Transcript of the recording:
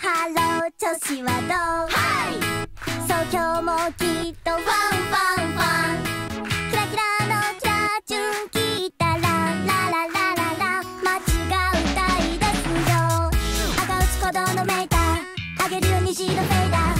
ハロー調子はどう？はい！そう今日もきっとファンファンファン。キラキラの killer tune 聞いたらラララララ。間違うたいですよ。高鳴る鼓動のメーター上げるよ虹のフェイダー。